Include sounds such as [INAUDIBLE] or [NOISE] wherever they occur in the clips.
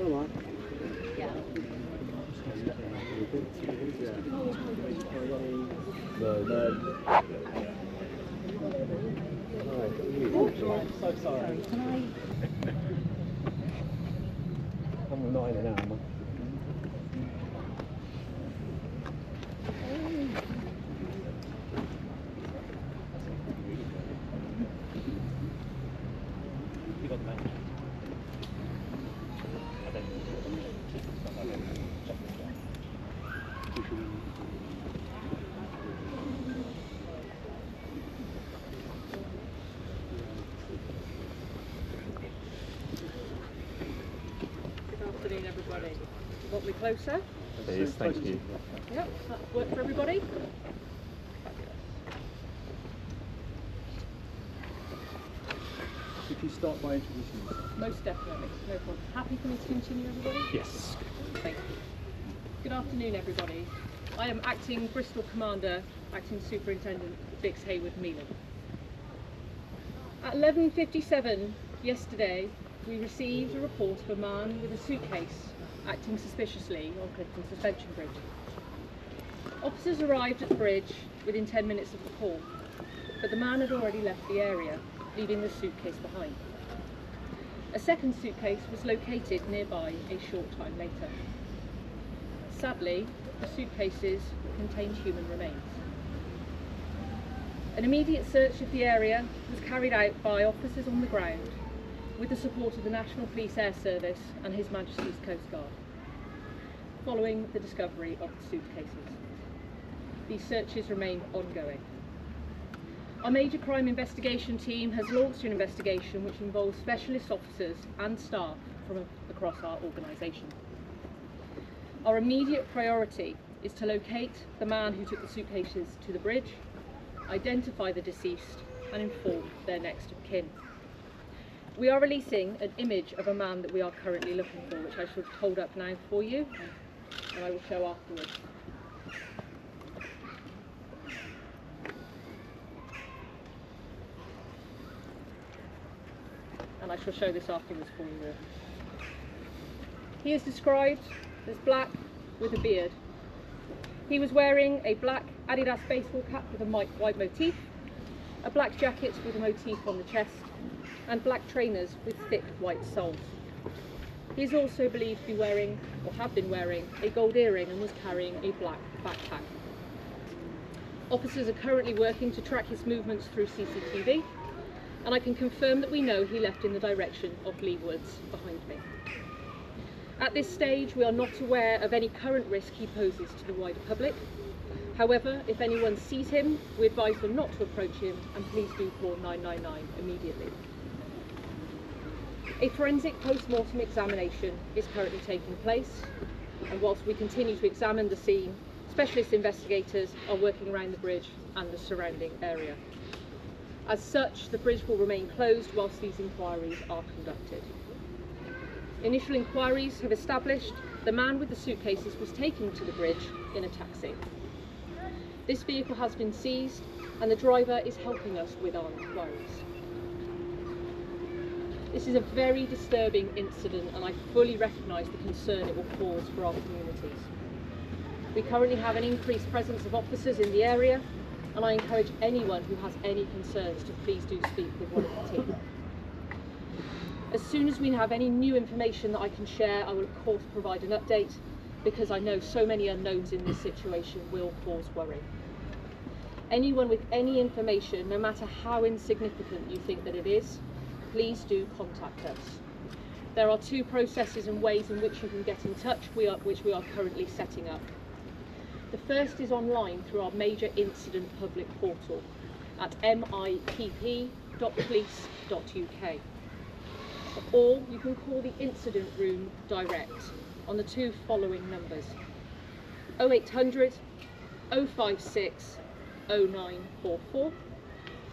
Right. Yeah. So sorry. Can I? I'm not in am I? You got the message. I don't. Good afternoon, everybody. You closer? Please, thank you. Yep, that work for everybody? If you start by introducing yourself. Most definitely, no problem. Happy for me to continue, everybody? Yes. Thank you. Good afternoon, everybody. I am Acting Bristol Commander, Acting Superintendent Bix Haywood Mealan. At 11.57 yesterday, we received a report of a man with a suitcase acting suspiciously on Clifton Suspension Bridge. Officers arrived at the bridge within 10 minutes of the call, but the man had already left the area, leaving the suitcase behind. A second suitcase was located nearby a short time later. Sadly, the suitcases contained human remains. An immediate search of the area was carried out by officers on the ground with the support of the National Police Air Service and His Majesty's Coast Guard, following the discovery of the suitcases. These searches remain ongoing. Our major crime investigation team has launched an investigation which involves specialist officers and staff from across our organisation. Our immediate priority is to locate the man who took the suitcases to the bridge, identify the deceased and inform their next of kin. We are releasing an image of a man that we are currently looking for, which I should hold up now for you, and I will show afterwards. And I shall show this afterwards for you. He is described as black with a beard. He was wearing a black Adidas baseball cap with a white, white motif, a black jacket with a motif on the chest, and black trainers with thick white soles. He is also believed to be wearing, or have been wearing, a gold earring and was carrying a black backpack. Officers are currently working to track his movements through CCTV, and I can confirm that we know he left in the direction of Leigh Woods behind me. At this stage, we are not aware of any current risk he poses to the wider public. However, if anyone sees him, we advise them not to approach him and please do call 999 immediately. A forensic post-mortem examination is currently taking place and whilst we continue to examine the scene, specialist investigators are working around the bridge and the surrounding area. As such, the bridge will remain closed whilst these inquiries are conducted. Initial inquiries have established the man with the suitcases was taken to the bridge in a taxi. This vehicle has been seized and the driver is helping us with our inquiries. This is a very disturbing incident and I fully recognise the concern it will cause for our communities. We currently have an increased presence of officers in the area and I encourage anyone who has any concerns to please do speak with one of the team. As soon as we have any new information that I can share, I will of course provide an update because I know so many unknowns in this situation will cause worry. Anyone with any information, no matter how insignificant you think that it is, please do contact us. There are two processes and ways in which you can get in touch, we are, which we are currently setting up. The first is online through our major incident public portal at mipp.police.uk. Or you can call the incident room direct on the two following numbers 0800 056 0944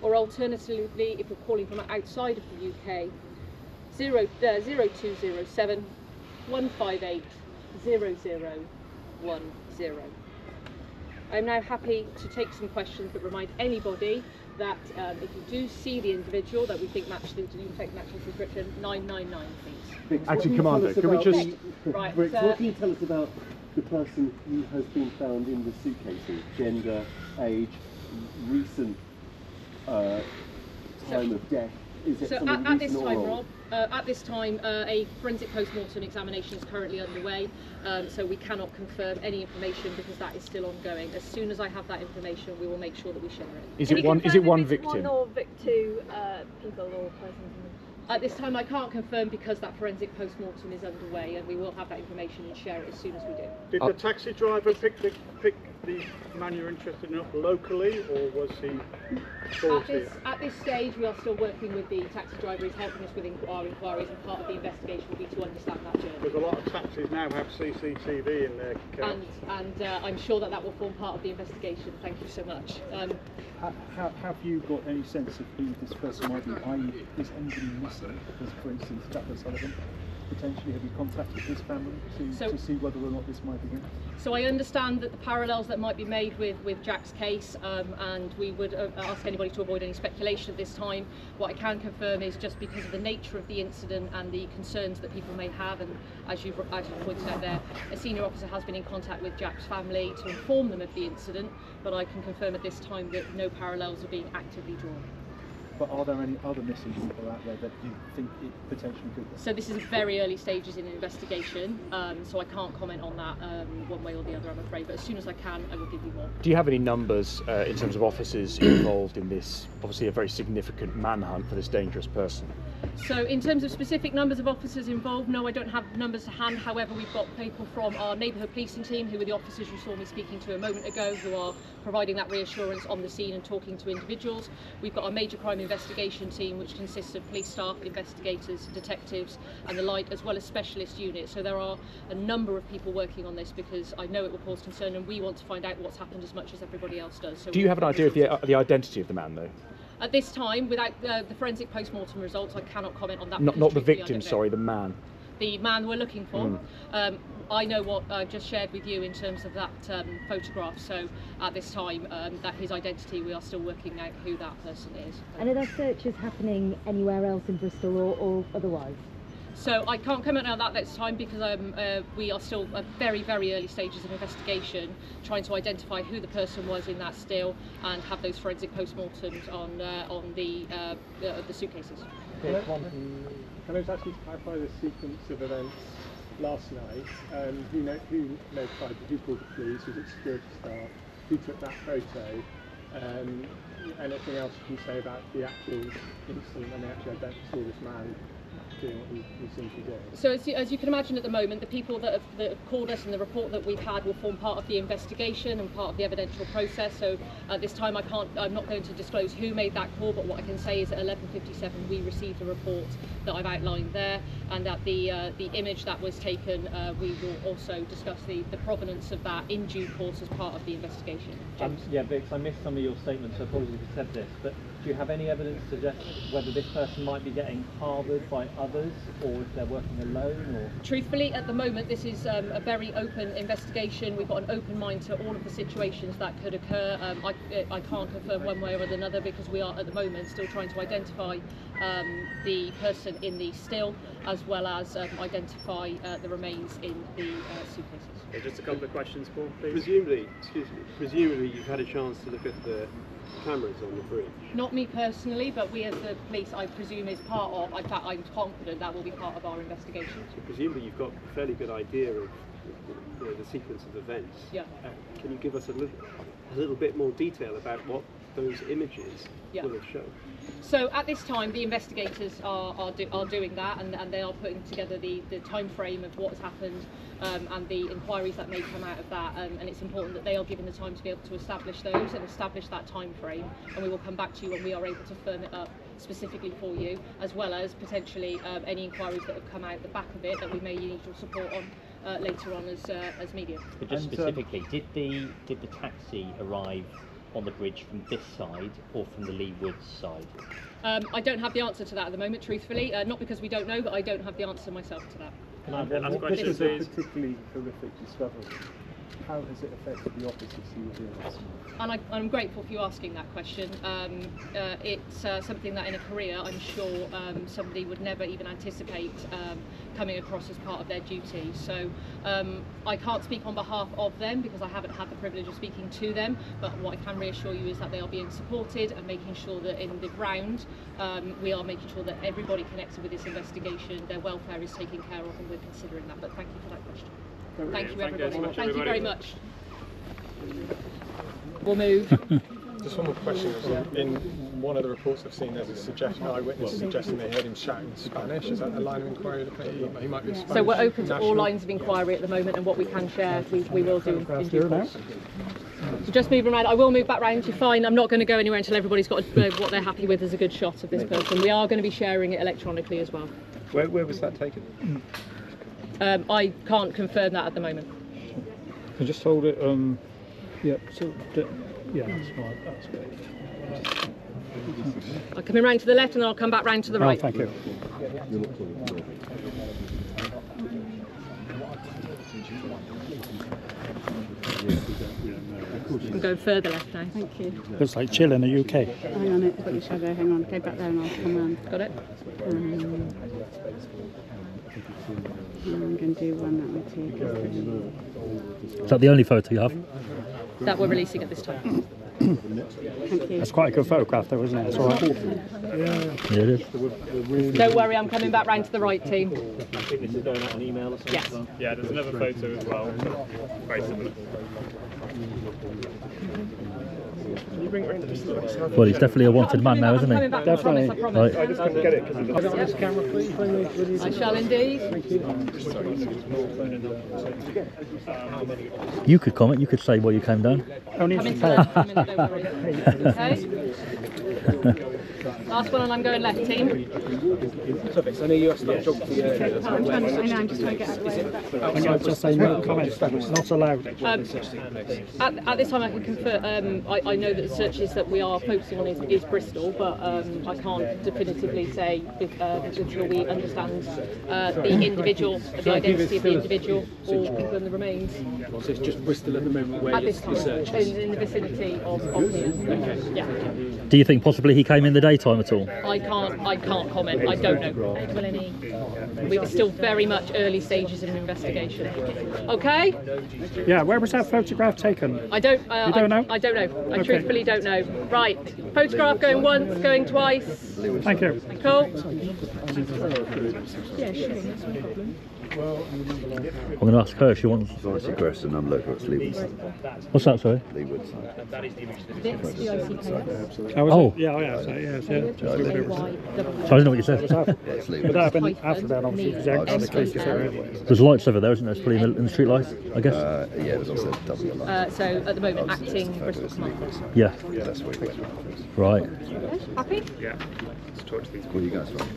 or alternatively if you're calling from outside of the UK 0, uh, 0207 158 0010. I'm now happy to take some questions but remind anybody that um, if you do see the individual that we think match the you take matching description, 999 please. Vic, Actually, Commander, can we just- the- Right, Rick, so- what can you tell us about the person who has been found in the suitcases? Gender, age, recent uh, time of death. Is it So at, at this time. Rob, uh, at this time, uh, a forensic post-mortem examination is currently underway, um, so we cannot confirm any information because that is still ongoing. As soon as I have that information, we will make sure that we share it. Is Can it one? Is it one victim? One or vic two uh, people or persons. At this time, I can't confirm because that forensic post-mortem is underway, and we will have that information and share it as soon as we do. Did Uh, the taxi driver pick the pick the man you're interested in up locally, or was he At this, at this stage, we are still working with the taxi driver. He's helping us with our inquiries, and part of the investigation will be to understand that journey. Because a lot of taxis now have CCTV in their And, and uh, I'm sure that that will form part of the investigation. Thank you so much. Um, Ha- ha- have you got any sense of who this person might be? I.e., is anybody missing? Because, for instance, Jack O'Sullivan, potentially have you contacted this family to, So- to see whether or not this might be him? So I understand that the parallels that might be made with, with Jack's case, um, and we would uh, ask anybody to avoid any speculation at this time. What I can confirm is just because of the nature of the incident and the concerns that people may have, and as you've, as you pointed out there, a senior officer has been in contact with Jack's family to inform them of the incident, but I can confirm at this time that no parallels are being actively drawn. But are there any other missing people out there that you think it potentially could be? So this is very early stages in the investigation, um, so I can't comment on that um, one way or the other, I'm afraid. But as soon as I can, I will give you more. Do you have any numbers uh, in terms of officers involved in this? Obviously, a very significant manhunt for this dangerous person. So in terms of specific numbers of officers involved, no, I don't have numbers to hand. However, we've got people from our neighbourhood policing team, who were the officers you saw me speaking to a moment ago, who are providing that reassurance on the scene and talking to individuals. We've got our major crime investigation team, which consists of police staff, investigators, detectives, and the like, as well as specialist units. So there are a number of people working on this because I know it will cause concern, and we want to find out what's happened as much as everybody else does. So Do you have an idea of the, uh, the identity of the man, though? At this time, without uh, the forensic post-mortem results, I cannot comment on that. Not, not the victim, sorry, the man. the man we're looking for. Mm. Um, I know what I just shared with you in terms of that um, photograph. So at this time, um, that his identity, we are still working out who that person is. And are there searches happening anywhere else in Bristol or, or otherwise? So I can't comment on that this time because um, uh, we are still at very, very early stages of investigation, trying to identify who the person was in that still and have those forensic post-mortems on uh, on the uh, the, the suitcases. Can I just ask you to clarify the sequence of events last night? Um, who, no, who notified you? Who called the police? Was it security staff? Who took that photo? Um, anything else you can say about the actual incident when they actually identified saw this man doing what he, he seemed to be doing? So as you, as you can imagine at the moment, the people that have, that have called us and the report that we've had will form part of the investigation and part of the evidential process. So at this time I can't, I'm not going to disclose who made that call, but what I can say is at 11.57 we received a report that I've outlined there and that the, uh, the image that was taken, uh, we will also discuss the, the provenance of that in due course as part of the investigation. Um, James? yeah, Vix, I missed some of your statements, so apologies if you said this, but do you have any evidence to suggest whether this person might be getting harboured by others, or if they're working alone, or...? Truthfully, at the moment, this is um, a very open investigation. We've got an open mind to all of the situations that could occur. Um, I, I can't confirm one way or another because we are at the moment still trying to identify um, the person in the still as well as um, identify uh, the remains in the uh, suitcases. just a couple of questions, Paul, please. Presumably, excuse me, presumably you've had a chance to look at the cameras on the bridge. Not me personally, but we as the police, I presume, is part of. In fact, I'm confident that will be part of our investigation. So presumably you've got a fairly good idea of you know, the sequence of events. Yeah. Uh, can you give us a little, a little bit more detail about what those images Yeah. will have shown? So at this time, the investigators are, are, do, are doing that and, and they are putting together the, the time frame of what has happened um, and the inquiries that may come out of that. Um, and it's important that they are given the time to be able to establish those and establish that time frame. And we will come back to you when we are able to firm it up specifically for you, as well as potentially um, any inquiries that have come out the back of it that we may need your support on uh, later on as, uh, as media. But just And, um, specifically, did the did the taxi arrive on the bridge from this side or from the Leigh Woods side? Um, I don't have the answer to that at the moment, truthfully. Uh, not because we don't know, but I don't have the answer myself to that. Can I have Last one more? question, this is a particularly horrific discovery. how has it affected the officers who were here last? And I, I'm grateful for you asking that question. Um, uh, it's uh, something that in a career I'm sure um, somebody would never even anticipate um, coming across as part of their duty. So um, I can't speak on behalf of them because I haven't had the privilege of speaking to them, but what I can reassure you is that they are being supported and making sure that in the ground um, we are making sure that everybody connected with this investigation, their welfare is taken care of and we're considering that. But thank you for that question. Thank you Thank you everybody. so much, Thank you very much. We'll move. Just one more question. In one of the reports I've seen, there's a suggestion, eyewitness suggesting they heard him shouting in Spanish. Is that a line of inquiry that he, he might be a Spanish So we're open to all lines of inquiry at the moment, and what we can share, we, we will do in due course. So just moving around, I will move back round. You're fine. I'm not going to go anywhere until everybody's got uh, what they're happy with as a good shot of this person. We are going to be sharing it electronically as well. Where, where was that taken? Um, I can't confirm that at the moment. I just hold it. Um, yeah. So, yeah, that's right. That's great. I'll come in round to the left, and then I'll come back round to the right. Oh, thank you. I'm going further left now. Thank you. Looks like chill in the UK. Hang on, it's got your shadow. Hang on, go back there and I'll come round. Got it? Um, I'm going to do one that will take us there. Is that the only photo you have? That we're releasing at this time. Thank you. That's quite a good photograph, though, isn't it? It's all right. Yeah, it is. Don't worry, I'm coming back round to the right team. I think this is going out on email or something. Yes. well. Yeah, there's another photo as well. Very similar. Can you bring it round just a little? Well, he's definitely a wanted man now, isn't he? I'm coming back, I promise, I promise. Right. I just couldn't get it because of the... Have it on this camera, please. I shall indeed. You could comment. You could say why you came down. Only Okay? [LAUGHS] Last one, and I'm going left team. Perfect. I know you asked about geography earlier. I'm trying to, I know, I'm just trying to get out of the way of that. I'm going to just say no comments. Not allowed. Um, at, at this time, I can confirm. Um, I, I know that the searches that we are focusing on is, is Bristol, but um, I can't definitively say uh, until we understand uh, the individual, the identity of the individual, or confirm the remains. So it's just Bristol at the moment where At you're this the time, search is. in, in the vicinity of, of here. Yeah, Do you think possibly he came in the daytime at all? I can't. I can't comment. I don't know. We're still very much early stages of investigation. Okay. Yeah. Where was that photograph taken? I don't. Uh, You don't I, know? I don't know. I Okay. truthfully don't know. Right. Photograph going once, going twice. Thank you. Cool. Yeah, sure, that's no problem. I'm going to ask her if she wants. Obviously, Preston, I'm local, it's Leigh Woods. What's that? Sorry. Leigh Woods side. This the ICK. Oh, oh. Yeah, oh, yeah, so, yeah, so, So I live- So I don't know what you said. Yeah, it's But Leigh Woods. that happened after that, obviously, because I've the just case is been- already. There's lights over there, isn't there? It's probably in the, in the street lights, I guess. Uh, yeah, there's also double alarm. Uh, so at the moment, acting Bristol Commander. Yeah. Yeah, that's where you went. Right. Happy? Yeah. Let's talk to these Where are you guys from?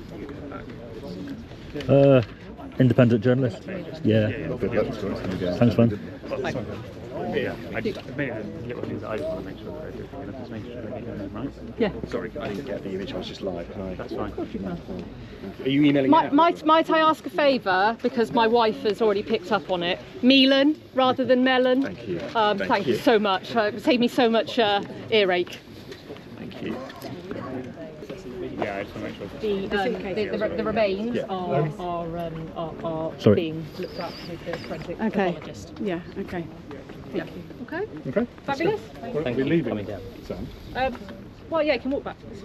Uh, independent journalist. Yeah. Good luck, Stuart. Can you go? Thanks, man. Yeah, I just made a little things that I just want to make sure that they're doing. Can I just make sure they get their name right? Yeah. Sorry, I didn't get the image. I was just live. Can I? That's fine. Are you emailing Might, might, might I ask a favour, because my wife has already picked up on it, Melon rather than Melon? Thank you. Um, Thank thank you. you. so much. Uh, it saved me so much uh, earache. Thank you. Yeah, I just want to make sure. The, um, the, the, the remains Yeah. are, are, um, are, are Sorry. being looked at with the forensic Okay. pathologist. Yeah, okay. Yeah. Okay. Okay. Fabulous. Are we leaving? Sam? Um, well, yeah, you can walk back. It's.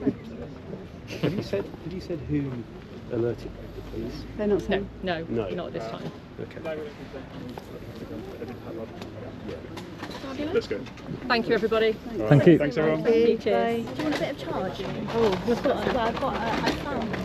Have you said, have you said who alerted the police? They're not No, saying. no, No. not at this time. Okay. Let's go. Thank you, everybody. Thank you. Thanks, everyone. Thank you. Do you want a bit of charge? Oh, we've got, well, I've got, uh, I found portable